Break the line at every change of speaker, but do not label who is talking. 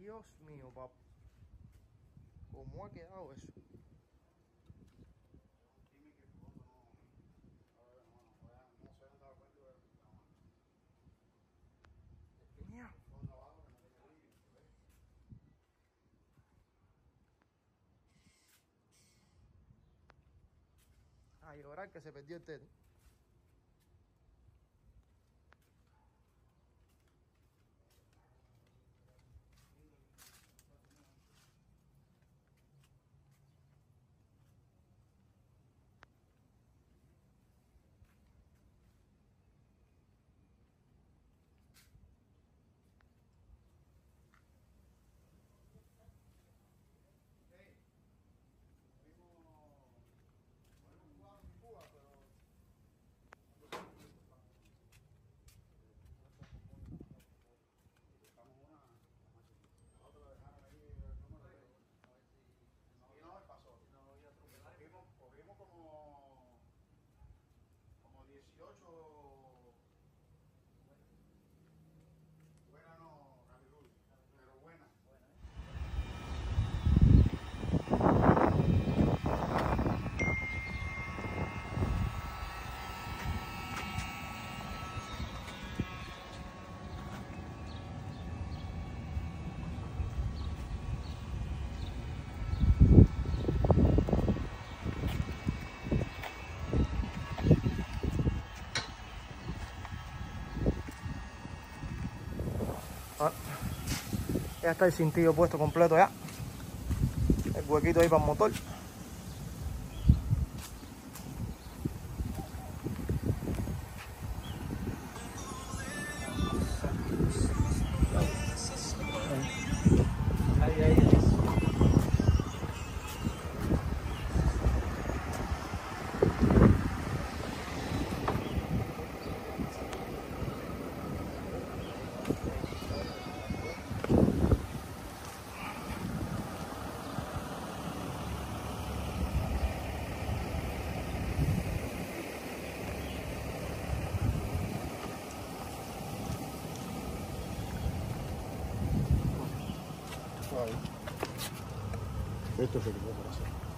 Dios mío, papá. ¿Cómo ha quedado eso? Mía. A llorar que se perdió el teto.
18
Ah, ya está el cintillo puesto completo ya. El huequito ahí para el motor.
Esto es lo que puedo hacer.